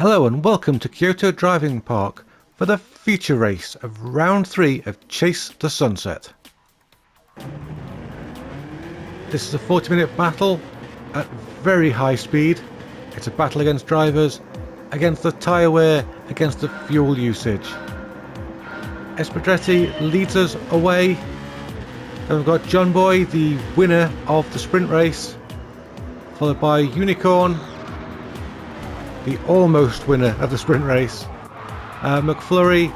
Hello and welcome to Kyoto Driving Park for the feature race of round 3 of Chase the Sunset. This is a 40 minute battle at very high speed. It's a battle against drivers, against the tyre wear, against the fuel usage. Espadretti leads us away. Then we've got John Boy, the winner of the sprint race, followed by Unicorn, the almost winner of the sprint race. Uh, McFlurry,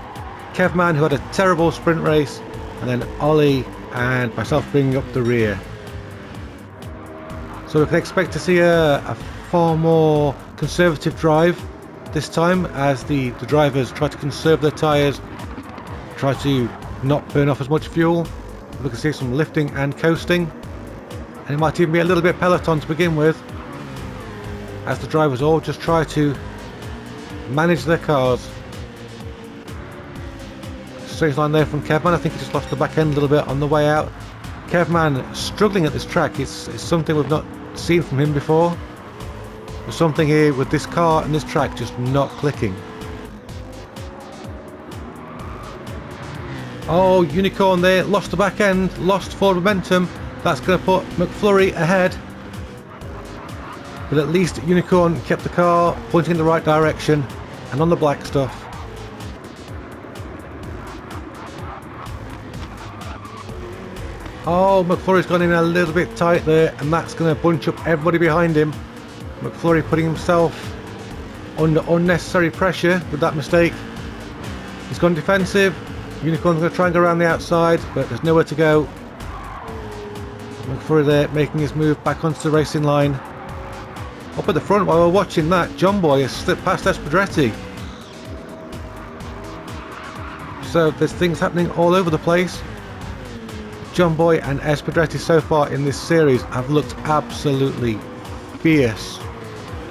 Kevman, who had a terrible sprint race, and then Ollie and myself bringing up the rear. So we can expect to see a, a far more conservative drive this time as the, the drivers try to conserve their tyres, try to not burn off as much fuel. We can see some lifting and coasting. And it might even be a little bit peloton to begin with as the drivers all just try to manage their cars. Straight line there from Kevman. I think he just lost the back end a little bit on the way out. Kevman struggling at this track. It's, it's something we've not seen from him before. There's something here with this car and this track just not clicking. Oh, Unicorn there, lost the back end, lost forward momentum. That's going to put McFlurry ahead. But at least Unicorn kept the car pointing in the right direction and on the black stuff. Oh, McFlurry's gone in a little bit tight there and that's going to bunch up everybody behind him. McFlurry putting himself under unnecessary pressure with that mistake. He's gone defensive. Unicorn's going to try and go around the outside, but there's nowhere to go. McFlurry there making his move back onto the racing line. Up at the front while we're watching that, John Boy has slipped past Espadretti. So there's things happening all over the place. John Boy and Espadretti so far in this series have looked absolutely fierce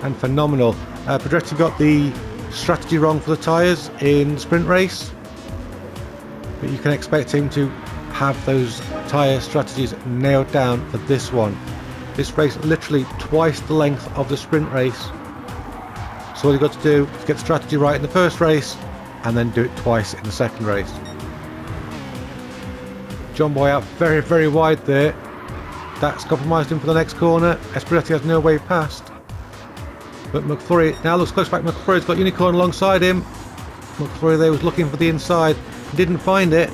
and phenomenal. Uh, Pedretti got the strategy wrong for the tyres in sprint race, but you can expect him to have those tyre strategies nailed down for this one. This race literally twice the length of the sprint race. So all you've got to do is get the strategy right in the first race and then do it twice in the second race. John Boy out very, very wide there. That's compromised him for the next corner. Espadretti has no way past. But McFlurry now looks close back. McFlurry's got Unicorn alongside him. McFlurry there was looking for the inside. Didn't find it.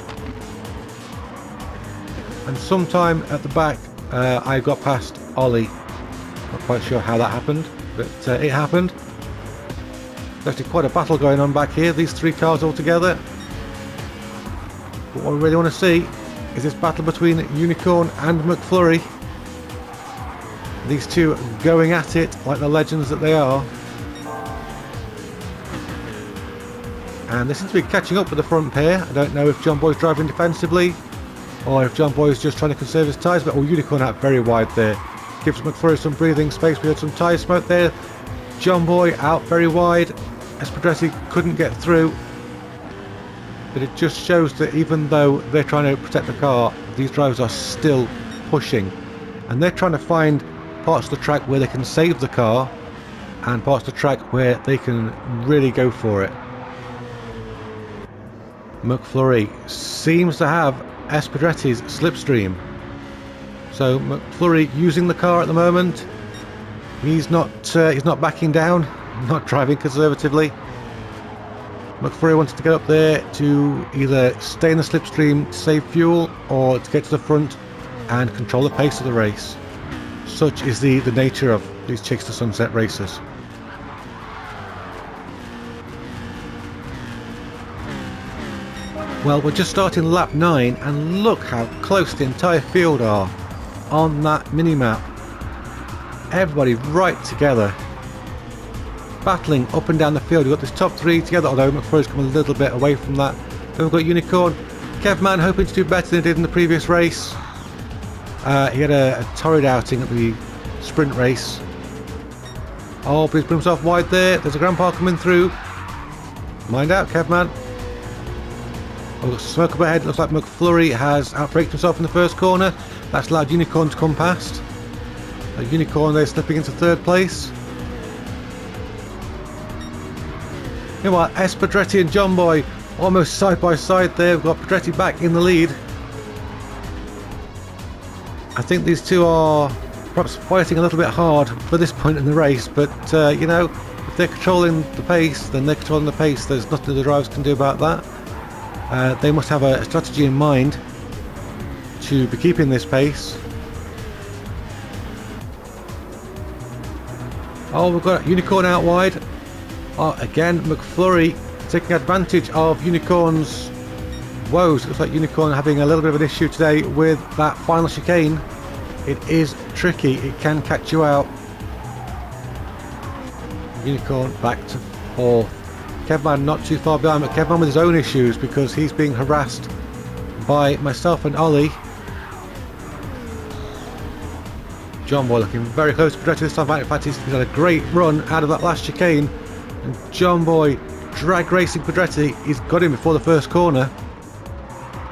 And sometime at the back, uh, I got past Ollie. Not quite sure how that happened, but uh, it happened. There's actually quite a battle going on back here, these three cars all together. But what we really want to see is this battle between Unicorn and McFlurry. These two going at it like the legends that they are. And they seem to be catching up with the front pair. I don't know if John Boy's driving defensively or if John Boy is just trying to conserve his tyres, but oh, Unicorn out very wide there. Gives McFlurry some breathing space. We had some tyre smoke there. John Boy out very wide. Espadretti couldn't get through. But it just shows that even though they're trying to protect the car, these drivers are still pushing. And they're trying to find parts of the track where they can save the car and parts of the track where they can really go for it. McFlurry seems to have Espadretti's slipstream. So McFlurry using the car at the moment. He's not uh, he's not backing down, not driving conservatively. McFlurry wanted to get up there to either stay in the slipstream to save fuel or to get to the front and control the pace of the race. Such is the, the nature of these Chase to Sunset races. Well, we're just starting lap 9 and look how close the entire field are on that mini-map. Everybody right together. Battling up and down the field. We've got this top three together, although McFlurry's come a little bit away from that. Then we've got Unicorn. Kevman hoping to do better than he did in the previous race. Uh, he had a, a, torrid outing at the sprint race. Oh, he's put himself wide there. There's a grandpa coming through. Mind out, Kevman. Oh, smoke up ahead. Looks like McFlurry has outbraked himself in the first corner. That's allowed Unicorn to come past. A Unicorn there slipping into third place. Meanwhile, Espadretti and John Boy almost side by side there. We've got Pedretti back in the lead. I think these two are perhaps fighting a little bit hard for this point in the race, but uh, you know, if they're controlling the pace, then they're controlling the pace. There's nothing the drivers can do about that. Uh, they must have a strategy in mind to be keeping this pace. Oh, we've got Unicorn out wide. Oh, again, McFlurry taking advantage of Unicorn's woes. Looks like Unicorn having a little bit of an issue today with that final chicane. It is tricky, it can catch you out. Unicorn back to fourth. Kevman not too far behind, but Kevman with his own issues because he's being harassed by myself and Ollie. John Boy looking very close to Pedretti this time. In fact, he's had a great run out of that last chicane. And John Boy drag racing Pedretti. He's got him before the first corner.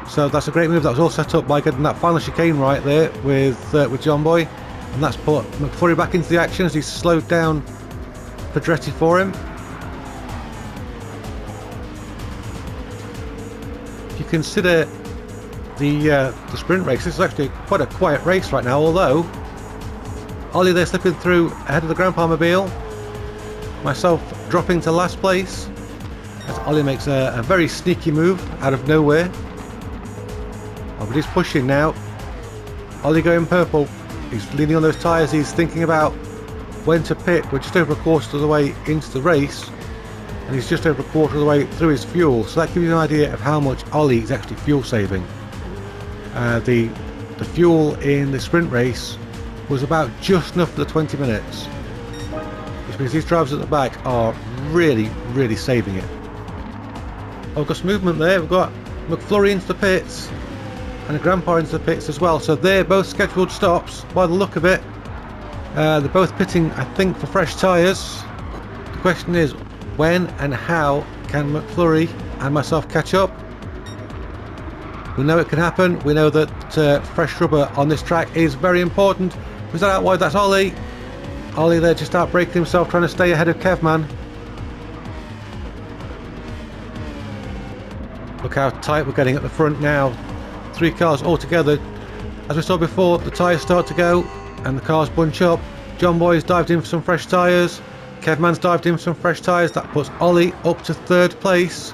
So that's a great move. That was all set up by getting that final chicane right there with uh, with John Boy. And that's put McFlurry back into the action as he's slowed down Pedretti for him. If you consider the uh, the sprint race, this is actually quite a quiet race right now, although Ollie there slipping through ahead of the Grandpa Mobile. Myself dropping to last place as Ollie makes a, a very sneaky move out of nowhere. Oh, but he's pushing now. Ollie going purple. He's leaning on those tyres. He's thinking about when to pit. We're just over a quarter of the way into the race. And he's just over a quarter of the way through his fuel. So that gives you an idea of how much Ollie is actually fuel saving. Uh, the, the fuel in the sprint race was about just enough for the 20 minutes. Which means these drivers at the back are really, really saving it. Oh, got some movement there. We've got McFlurry into the pits and Grandpa into the pits as well. So they're both scheduled stops by the look of it. Uh, they're both pitting, I think, for fresh tyres. The question is, when and how can McFlurry and myself catch up? We know it can happen. We know that uh, fresh rubber on this track is very important. Was that out wide? That's Ollie. Ollie there just out braking himself trying to stay ahead of Kevman. Look how tight we're getting at the front now. Three cars all together. As we saw before, the tyres start to go and the cars bunch up. John Boy's dived in for some fresh tyres. Kevman's dived in for some fresh tyres. That puts Ollie up to third place.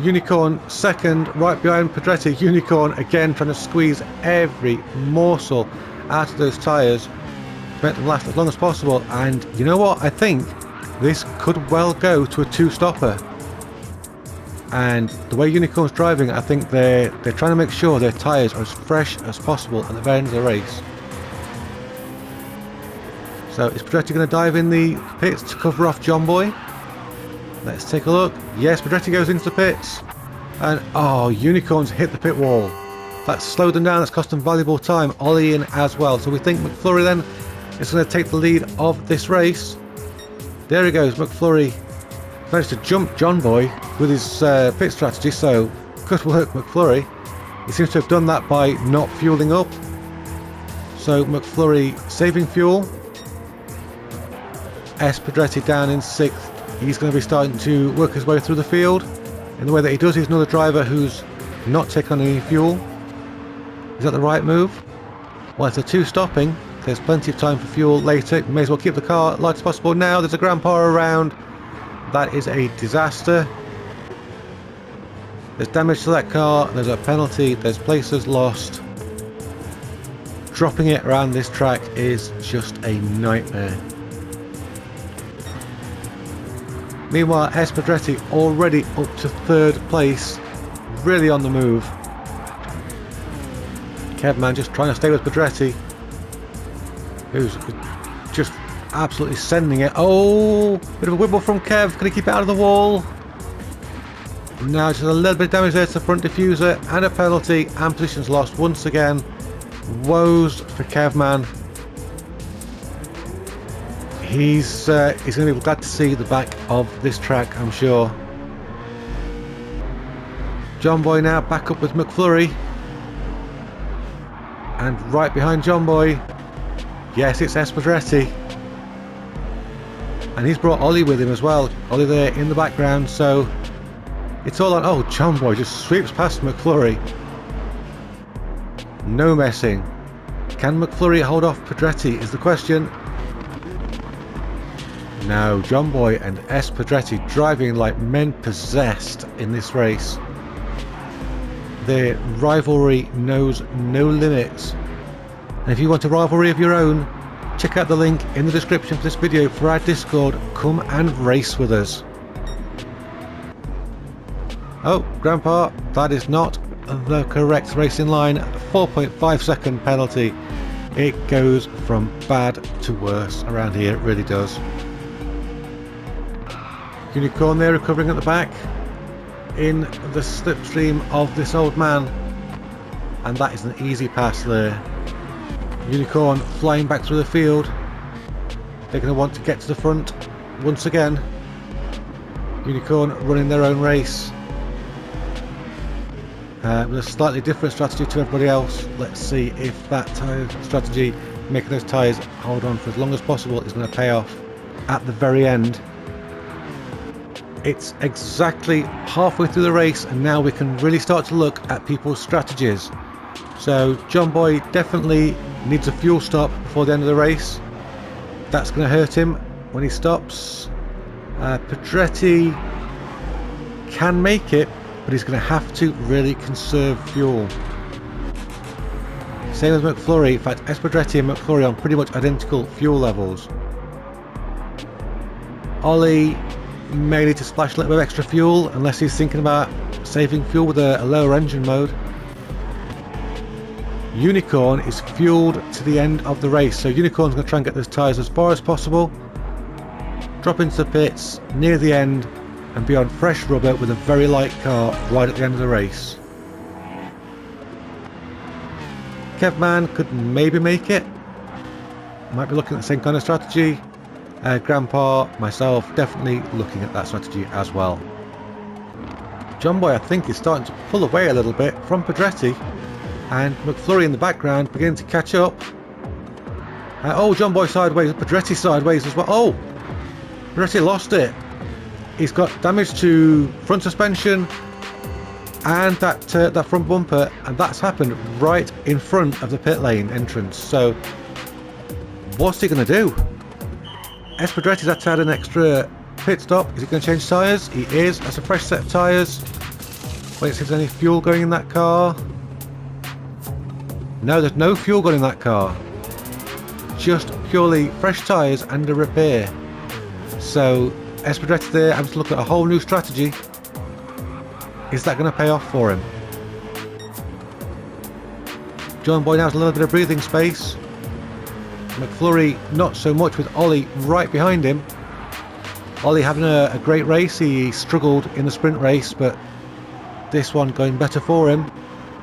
Unicorn second, right behind Pedretti. Unicorn again trying to squeeze every morsel out of those tyres to make them last as long as possible. And you know what? I think this could well go to a two-stopper. And the way Unicorn's driving, I think they're they're trying to make sure their tyres are as fresh as possible at the very end of the race. So is Pedretti going to dive in the pits to cover off John Boy? Let's take a look. Yes, Pedretti goes into the pits. And, oh, Unicorns hit the pit wall. That's slowed them down, that's cost them valuable time. Ollie in as well. So we think McFlurry then is going to take the lead of this race. There he goes, McFlurry managed to jump John Boy with his uh, pit strategy, so good work McFlurry. He seems to have done that by not fueling up. So McFlurry saving fuel. S. Pedretti down in sixth. He's going to be starting to work his way through the field. In the way that he does, he's another driver who's not taking any fuel. Is that the right move? Well, if the two stopping, there's plenty of time for fuel later. may as well keep the car light as possible now. There's a grandpa around. That is a disaster. There's damage to that car. There's a penalty. There's places lost. Dropping it around this track is just a nightmare. Meanwhile, Espadretti already up to third place, really on the move. Kevman just trying to stay with Pedretti, who's just absolutely sending it. Oh, bit of a wibble from Kev. Can he keep it out of the wall? Now just a little bit of damage there to the front diffuser and a penalty and positions lost once again. Woes for Kevman. He's uh, he's going to be glad to see the back of this track, I'm sure. John Boy now back up with McFlurry. And right behind John Boy, yes, it's Espadretti. And he's brought Ollie with him as well. Ollie there in the background, so it's all on. Oh, John Boy just sweeps past McFlurry. No messing. Can McFlurry hold off Pedretti is the question. No, John Boy and S. Pedretti driving like men possessed in this race. Their rivalry knows no limits. And if you want a rivalry of your own, check out the link in the description for this video for our Discord. Come and race with us. Oh, Grandpa, that is not the correct racing line. 4.5 second penalty. It goes from bad to worse around here, it really does. Unicorn there recovering at the back in the slipstream of this old man. And that is an easy pass there. Unicorn flying back through the field. They're going to want to get to the front once again. Unicorn running their own race. Uh, with a slightly different strategy to everybody else. Let's see if that strategy, making those tyres hold on for as long as possible, is going to pay off at the very end. It's exactly halfway through the race and now we can really start to look at people's strategies. So John Boy definitely needs a fuel stop before the end of the race. That's going to hurt him when he stops. Uh, can make it, but he's going to have to really conserve fuel. Same as McFlurry, in fact Espedretti and McFlurry on pretty much identical fuel levels. Ollie need to splash a little bit of extra fuel unless he's thinking about saving fuel with a, a lower engine mode. Unicorn is fueled to the end of the race, so Unicorn's going to try and get those tyres as far as possible, drop into the pits near the end, and be on fresh rubber with a very light car right at the end of the race. Kevman could maybe make it. Might be looking at the same kind of strategy. Uh, Grandpa, myself, definitely looking at that strategy as well. John Boy, I think, is starting to pull away a little bit from Pedretti and McFlurry in the background beginning to catch up. Uh, oh, John Boy sideways, Pedretti sideways as well. Oh, Pedretti lost it. He's got damage to front suspension and that uh, that front bumper, and that's happened right in front of the pit lane entrance. So, what's he going to do? Espedretti's had to add an extra pit stop. Is he going to change tyres? He is. That's a fresh set of tyres. Wait, see if there's any fuel going in that car. No, there's no fuel going in that car. Just purely fresh tyres and a repair. So Espedretti there having to look at a whole new strategy. Is that going to pay off for him? John Boy now has a little bit of breathing space. McFlurry not so much with Ollie right behind him. Ollie having a, a great race. He struggled in the sprint race, but this one going better for him.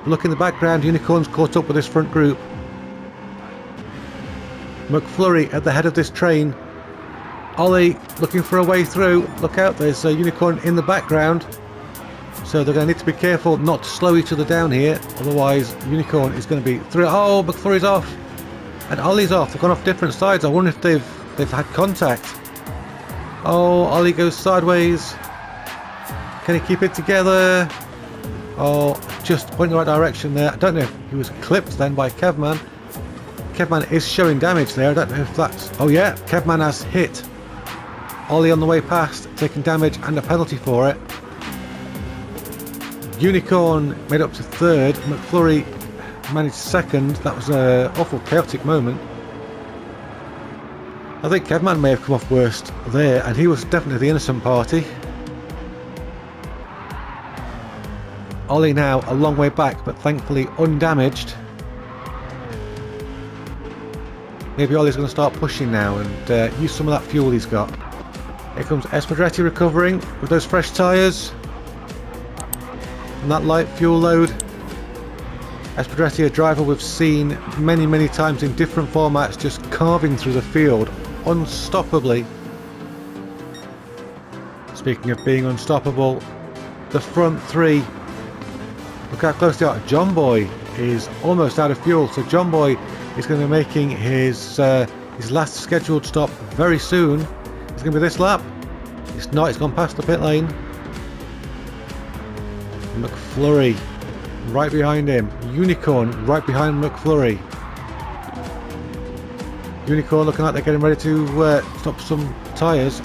Look in the background, Unicorn's caught up with this front group. McFlurry at the head of this train. Ollie looking for a way through. Look out, there's a Unicorn in the background. So they're going to need to be careful not to slow each other down here. Otherwise, Unicorn is going to be through. Oh, McFlurry's off. And Ollie's off. They've gone off different sides. I wonder if they've they've had contact. Oh, Ollie goes sideways. Can he keep it together? Oh, just pointing the right direction there. I don't know if he was clipped then by Kevman. Kevman is showing damage there. I don't know if that's... Oh yeah, Kevman has hit Ollie on the way past, taking damage and a penalty for it. Unicorn made up to third. McFlurry managed second. That was an awful chaotic moment. I think Kevman may have come off worst there, and he was definitely the innocent party. Ollie now a long way back, but thankfully undamaged. Maybe Ollie's going to start pushing now and uh, use some of that fuel he's got. Here comes Espedretti recovering with those fresh tyres. And that light fuel load. Espedretti, a driver we've seen many, many times in different formats, just carving through the field unstoppably. Speaking of being unstoppable, the front three Look how close they are. John Boy is almost out of fuel, so John Boy is going to be making his uh, his last scheduled stop very soon. It's going to be this lap? It's not, it's gone past the pit lane. McFlurry right behind him. Unicorn right behind McFlurry. Unicorn looking like they're getting ready to uh, stop some tyres.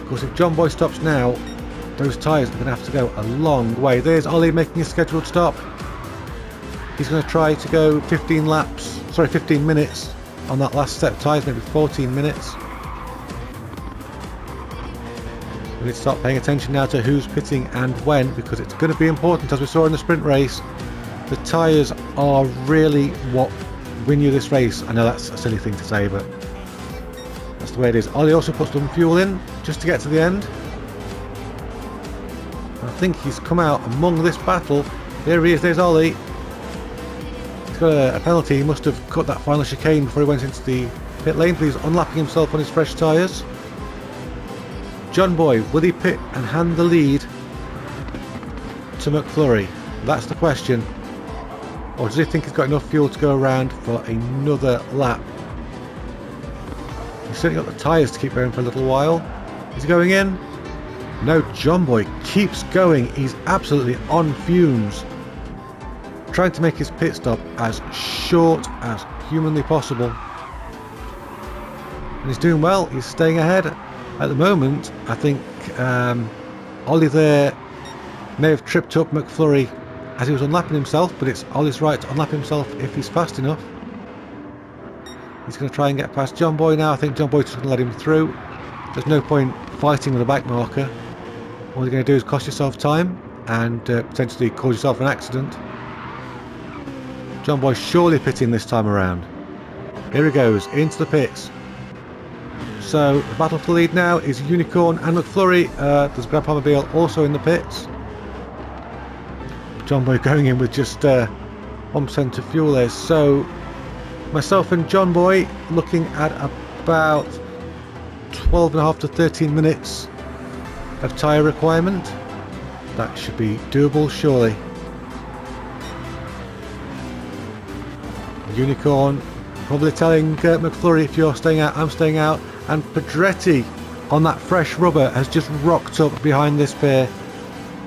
Of course, if John Boy stops now, those tyres are going to have to go a long way. There's Ollie making a scheduled stop. He's going to try to go 15 laps, sorry, 15 minutes on that last set of tyres, maybe 14 minutes. Need to start paying attention now to who's pitting and when because it's going to be important as we saw in the sprint race. The tyres are really what win you this race. I know that's a silly thing to say but that's the way it is. Ollie also put some fuel in just to get to the end. I think he's come out among this battle. There he is, there's Ollie. He's got a, a penalty, he must have cut that final chicane before he went into the pit lane, but he's unlapping himself on his fresh tyres. John Boy, will he pit and hand the lead to McFlurry? That's the question. Or does he think he's got enough fuel to go around for another lap? He's certainly got the tyres to keep going for a little while. Is he going in? No, John Boy keeps going. He's absolutely on fumes. Trying to make his pit stop as short as humanly possible. And he's doing well. He's staying ahead. At the moment, I think um, Ollie there may have tripped up McFlurry as he was unlapping himself, but it's Ollie's right to unlap himself if he's fast enough. He's going to try and get past John Boy now. I think John Boy's just going to let him through. There's no point fighting with a back marker. All you're going to do is cost yourself time and uh, potentially cause yourself an accident. John Boy surely pitting this time around. Here he goes, into the pits. So the battle for lead now is Unicorn and McFlurry. Uh, there's Grandpa Mobile also in the pits. John Boy going in with just uh, 1% of fuel there. So myself and John Boy looking at about 12 and a half to 13 minutes of tyre requirement. That should be doable surely. Unicorn probably telling uh, McFlurry if you're staying out, I'm staying out and Pedretti on that fresh rubber has just rocked up behind this pair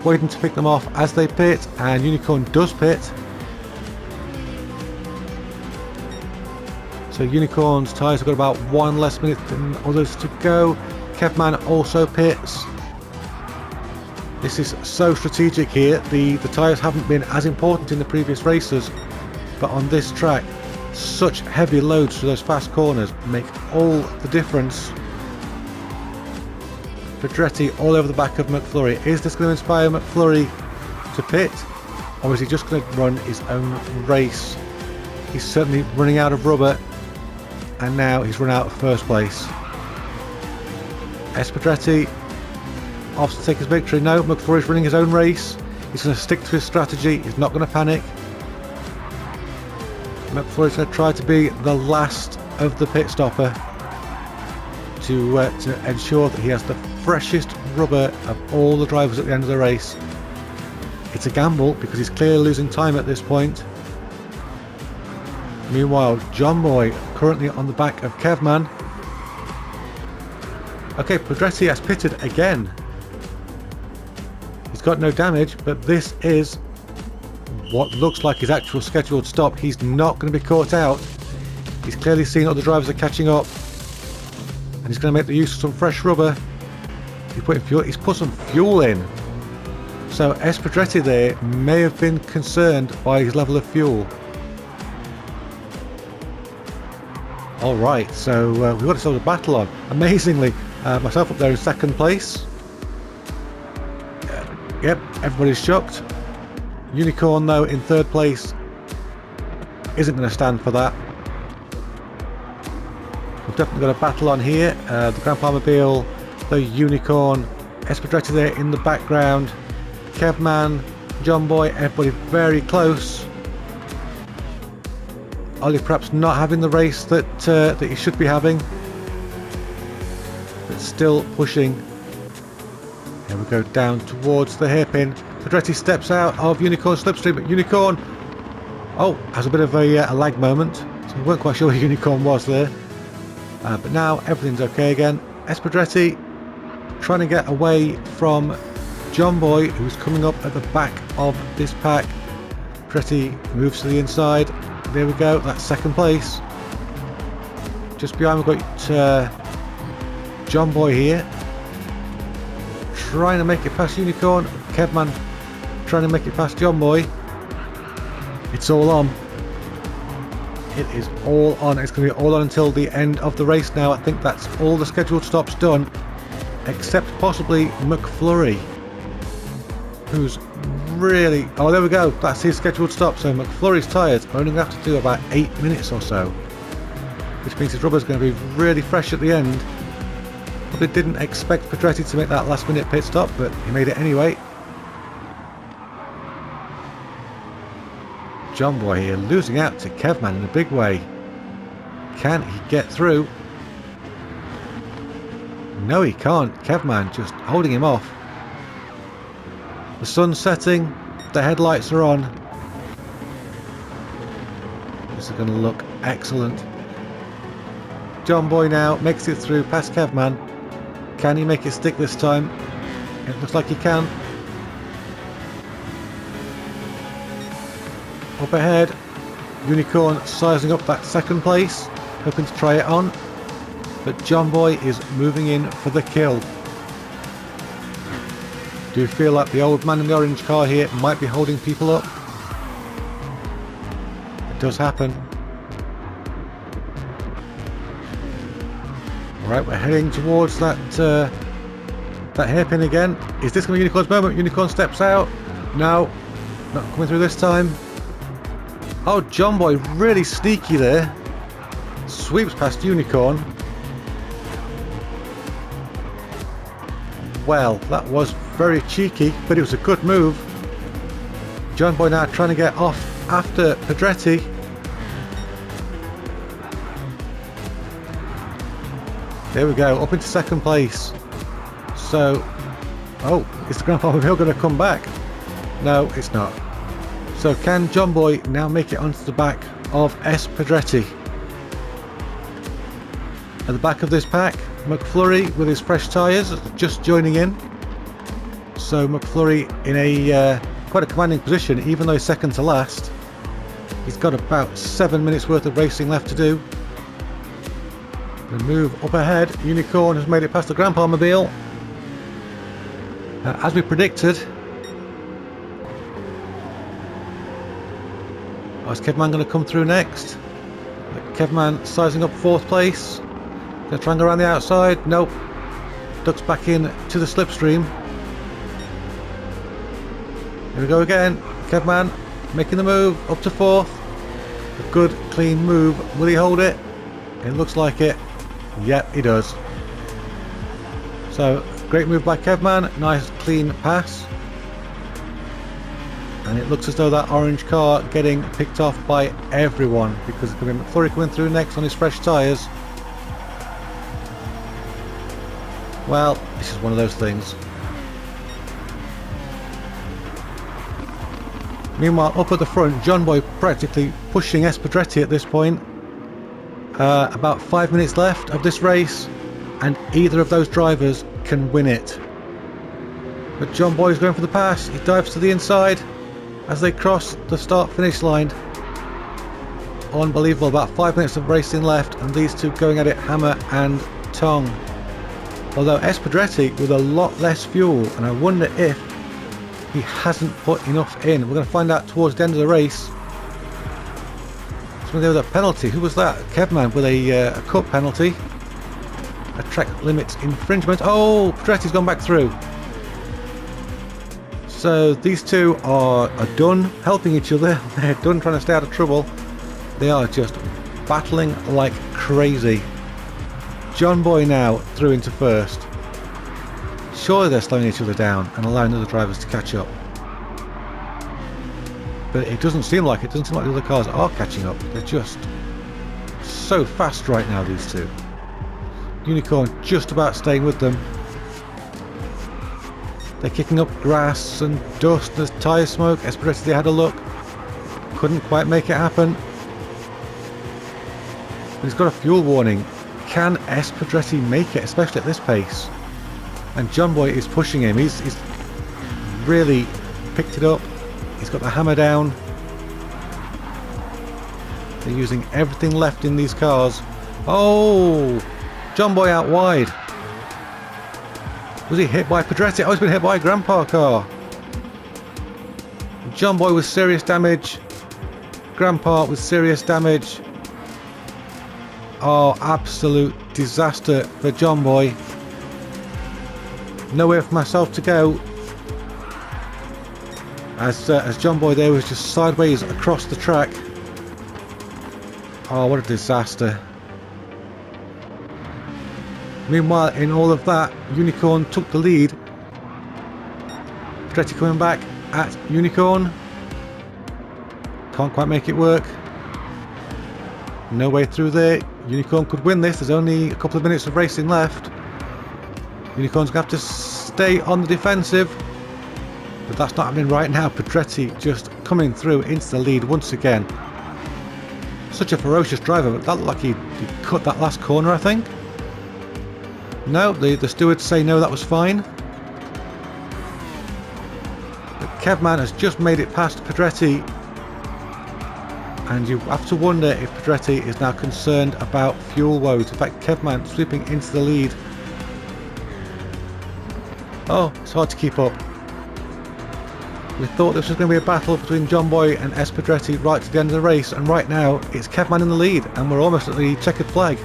waiting to pick them off as they pit and Unicorn does pit. So Unicorn's tyres have got about one less minute than others to go. Kevman also pits. This is so strategic here the the tyres haven't been as important in the previous races but on this track such heavy loads to those fast corners make all the difference. Pedretti all over the back of McFlurry. Is this going to inspire McFlurry to pit? Or is he just going to run his own race? He's certainly running out of rubber and now he's run out of first place. Espedretti off to take his victory. No, McFlurry's running his own race. He's going to stick to his strategy. He's not going to panic. McFlurry's tried to to be the last of the pit stopper to, uh, to ensure that he has the freshest rubber of all the drivers at the end of the race. It's a gamble because he's clearly losing time at this point. Meanwhile, John Boy currently on the back of Kevman. Okay, Pedretti has pitted again. He's got no damage, but this is what looks like his actual scheduled stop. He's not going to be caught out. He's clearly seen other drivers are catching up. And he's going to make the use of some fresh rubber. He's, putting fuel, he's put some fuel in. So Espedretti there may have been concerned by his level of fuel. Alright, so uh, we've got a battle on. Amazingly, uh, myself up there in second place. Uh, yep, everybody's shocked. Unicorn, though, in third place isn't going to stand for that. We've definitely got a battle on here. Uh, the Grandpa Mobile, the Unicorn, Espedretti there in the background, Kevman, John Boy, everybody very close. Ollie perhaps not having the race that uh, that he should be having, but still pushing. Here we go down towards the hairpin. Pedretti steps out of Unicorn slipstream, but Unicorn, oh, has a bit of a, uh, a lag moment. So we weren't quite sure who Unicorn was there. Uh, but now everything's okay again. Espadretti trying to get away from John Boy, who's coming up at the back of this pack. Pretty moves to the inside. There we go, that's second place. Just behind we've got uh, John Boy here. Trying to make it past Unicorn. Kevman trying to make it past John Boy. It's all on. It is all on. It's going to be all on until the end of the race now. I think that's all the scheduled stops done. Except possibly McFlurry. Who's really... Oh, there we go. That's his scheduled stop. So McFlurry's tyres are only going to have to do about 8 minutes or so. Which means his rubber's going to be really fresh at the end. Probably didn't expect Pedretti to make that last minute pit stop, but he made it anyway. John Boy here losing out to Kevman in a big way. Can he get through? No, he can't. Kevman just holding him off. The sun's setting. The headlights are on. This is going to look excellent. John Boy now makes it through past Kevman. Can he make it stick this time? It looks like he can. Up ahead, Unicorn sizing up that second place, hoping to try it on. But John Boy is moving in for the kill. Do you feel like the old man in the orange car here might be holding people up? It does happen. Alright, we're heading towards that uh, that hairpin again. Is this going to be Unicorn's moment? Unicorn steps out. No, not coming through this time. Oh, John Boy, really sneaky there. Sweeps past Unicorn. Well, that was very cheeky, but it was a good move. John Boy now trying to get off after Pedretti. There we go, up into second place. So, oh, is the Grandpa Hill going to come back? No, it's not. So can John Boy now make it onto the back of S. Pedretti? At the back of this pack, McFlurry with his fresh tyres just joining in. So McFlurry in a uh, quite a commanding position, even though second to last. He's got about seven minutes worth of racing left to do. The move up ahead, Unicorn has made it past the Grandpa Mobile. Uh, as we predicted, Is Kevman going to come through next? Kevman sizing up fourth place. Going to try and go around the outside. Nope. Ducks back in to the slipstream. Here we go again. Kevman making the move up to fourth. A good clean move. Will he hold it? It looks like it. Yep, he does. So, great move by Kevman. Nice clean pass and it looks as though that orange car getting picked off by everyone because it's going to be McFlurry coming through next on his fresh tyres. Well, this is one of those things. Meanwhile, up at the front, John Boy practically pushing Espadretti at this point. Uh, about five minutes left of this race, and either of those drivers can win it. But John Boy is going for the pass. He dives to the inside as they cross the start finish line. Unbelievable, about five minutes of racing left and these two going at it hammer and tongue. Although Espadretti with a lot less fuel and I wonder if he hasn't put enough in. We're going to find out towards the end of the race. So there was a penalty. Who was that? Kevman with a, uh, a cut penalty. A track limits infringement. Oh, Pedretti's gone back through. So these two are, are done helping each other. They're done trying to stay out of trouble. They are just battling like crazy. John Boy now through into first. Surely they're slowing each other down and allowing other drivers to catch up. But it doesn't seem like it. it doesn't seem like the other cars are catching up. They're just so fast right now, these two. Unicorn just about staying with them. They're kicking up grass and dust. There's tyre smoke. They had a look. Couldn't quite make it happen. But he's got a fuel warning. can S. Pedretti make it, especially at this pace? And John Boy is pushing him. He's, he's really picked it up. He's got the hammer down. They're using everything left in these cars. Oh! John Boy out wide. Was he hit by Pedretti? Oh, he's been hit by a Grandpa car. John Boy with serious damage. Grandpa with serious damage. Oh, absolute disaster for John Boy. Nowhere for myself to go. As, uh, as John Boy there was just sideways across the track. Oh, what a disaster. Meanwhile, in all of that, Unicorn took the lead. Pedretti coming back at Unicorn. Can't quite make it work. No way through there. Unicorn could win this. There's only a couple of minutes of racing left. Unicorn's going to have to stay on the defensive. But that's not happening right now. Pedretti just coming through into the lead once again. Such a ferocious driver, but that looked like he, he cut that last corner, I think. No, the, the stewards say no, that was fine. Kevman has just made it past Pedretti and you have to wonder if Pedretti is now concerned about fuel woes. In fact, Kevman sweeping into the lead. Oh, it's hard to keep up. We thought this was going to be a battle between John Boy and S. Pedretti right to the end of the race, and right now it's Kevman in the lead, and we're almost at the checkered flag.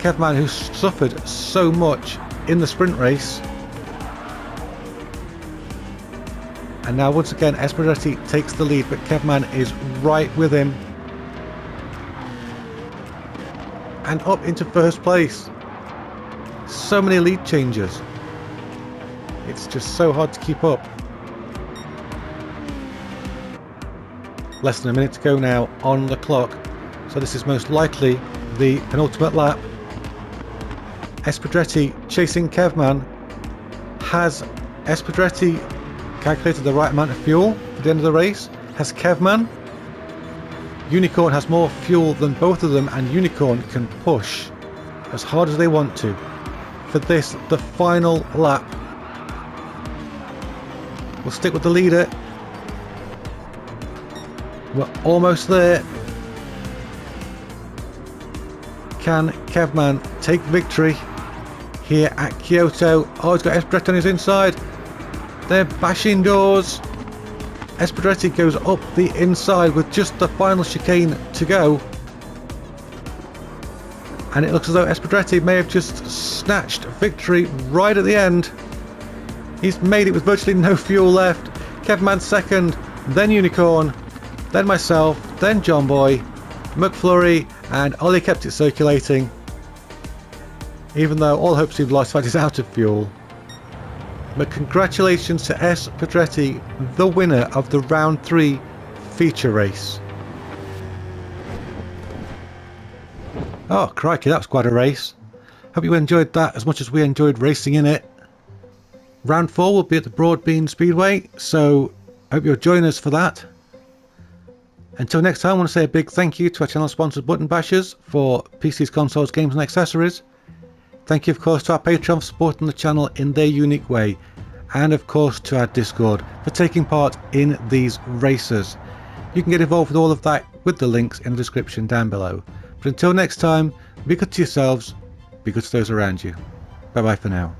Kevman, who suffered so much in the sprint race, And now once again Esperetti takes the lead but Kevman is right with him. And up into first place. So many lead changes. It's just so hard to keep up. Less than a minute to go now on the clock. So this is most likely the penultimate lap. Espedretti chasing Kevman. Has Espedretti calculated the right amount of fuel at the end of the race has Kevman. Unicorn has more fuel than both of them and Unicorn can push as hard as they want to for this, the final lap. We'll stick with the leader. We're almost there. Can Kevman take victory here at Kyoto? Oh, he's got Esprit on his inside. They're bashing doors. Espedretti goes up the inside with just the final chicane to go. And it looks as though Espedretti may have just snatched victory right at the end. He's made it with virtually no fuel left. Kevman second, then Unicorn, then myself, then John Boy, McFlurry, and Ollie kept it circulating. Even though all hope seemed lost, fact is out of fuel. But congratulations to S. Pedretti, the winner of the round 3 feature race. Oh crikey, that was quite a race. Hope you enjoyed that as much as we enjoyed racing in it. Round 4 will be at the Broad Bean Speedway, so hope you'll join us for that. Until next time, I want to say a big thank you to our channel sponsored Button Bashers for PCs, consoles, games and accessories. Thank you of course to our Patreon for supporting the channel in their unique way and of course to our Discord for taking part in these races. You can get involved with all of that with the links in the description down below. But until next time, be good to yourselves, be good to those around you. Bye bye for now.